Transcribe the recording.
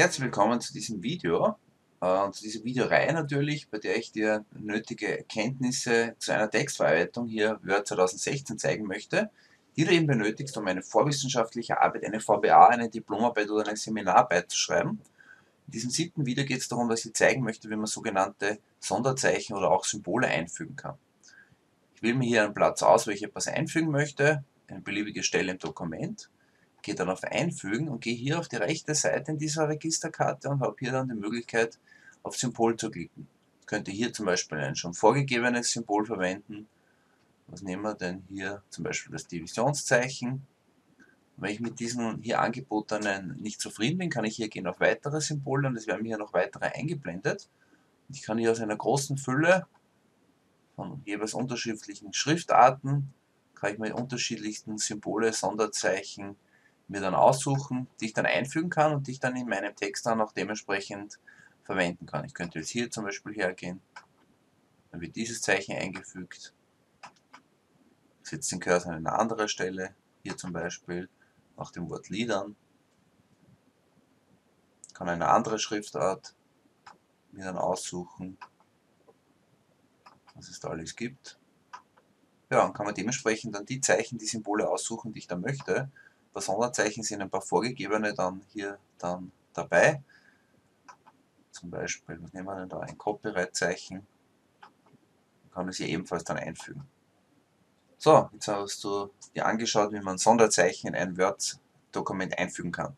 Herzlich willkommen zu diesem Video, äh, zu dieser Videoreihe natürlich, bei der ich dir nötige Erkenntnisse zu einer Textverarbeitung hier Word 2016 zeigen möchte, die du eben benötigst, um eine vorwissenschaftliche Arbeit, eine VBA, eine Diplomarbeit oder eine Seminararbeit zu schreiben. In diesem siebten Video geht es darum, dass ich zeigen möchte, wie man sogenannte Sonderzeichen oder auch Symbole einfügen kann. Ich wähle mir hier einen Platz aus, wo ich etwas einfügen möchte, eine beliebige Stelle im Dokument gehe dann auf Einfügen und gehe hier auf die rechte Seite in dieser Registerkarte und habe hier dann die Möglichkeit auf Symbol zu klicken. Ich könnte hier zum Beispiel ein schon vorgegebenes Symbol verwenden. Was nehmen wir denn hier? Zum Beispiel das Divisionszeichen. Wenn ich mit diesen hier angebotenen nicht zufrieden bin, kann ich hier gehen auf weitere Symbole und es werden hier noch weitere eingeblendet. Ich kann hier aus einer großen Fülle von jeweils unterschiedlichen Schriftarten, kann ich mir unterschiedlichsten Symbole, Sonderzeichen, mir dann aussuchen, die ich dann einfügen kann und die ich dann in meinem Text dann auch dementsprechend verwenden kann. Ich könnte jetzt hier zum Beispiel hergehen, dann wird dieses Zeichen eingefügt, setze den Cursor an eine andere Stelle, hier zum Beispiel nach dem Wort Liedern, kann eine andere Schriftart mir dann aussuchen, was es da alles gibt. Ja, und kann man dementsprechend dann die Zeichen, die Symbole aussuchen, die ich da möchte bei Sonderzeichen sind ein paar vorgegebene dann hier dann dabei. Zum Beispiel, was nehmen wir denn da? Ein Copyright-Zeichen. Man kann das hier ebenfalls dann einfügen. So, jetzt hast du dir angeschaut, wie man Sonderzeichen in ein Word-Dokument einfügen kann.